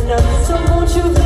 enough, so won't you